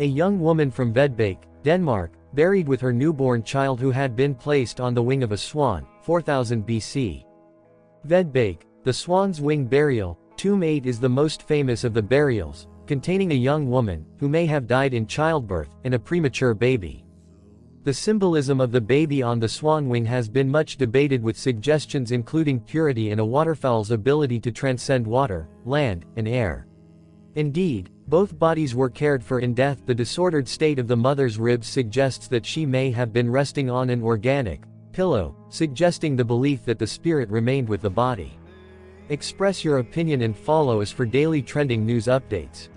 A young woman from Vedbaek, Denmark, buried with her newborn child who had been placed on the wing of a swan, 4000 BC. Vedbaek, the swan's wing burial, tomb 8 is the most famous of the burials, containing a young woman, who may have died in childbirth, and a premature baby. The symbolism of the baby on the swan wing has been much debated with suggestions including purity and a waterfowl's ability to transcend water, land, and air. Indeed, both bodies were cared for in death. The disordered state of the mother's ribs suggests that she may have been resting on an organic pillow, suggesting the belief that the spirit remained with the body. Express your opinion and follow us for daily trending news updates.